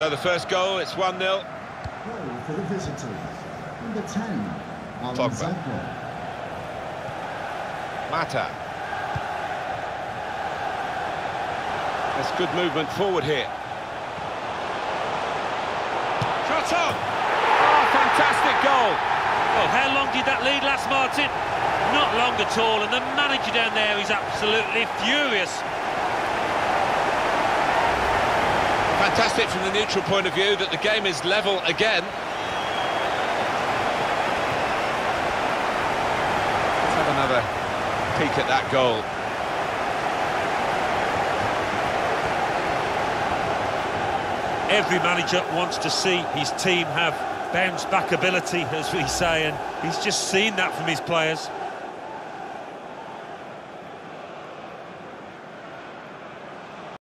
So the first goal, it's 1-0. Goal for the visitors. Number 10, Alan Pogba. Mata. That's good movement forward here. Shot on! Oh, fantastic goal! Well, how long did that lead last, Martin? Not long at all, and the manager down there is absolutely furious. Fantastic from the neutral point of view that the game is level again. Let's have another peek at that goal. Every manager wants to see his team have bounce-back ability, as we say, and he's just seen that from his players.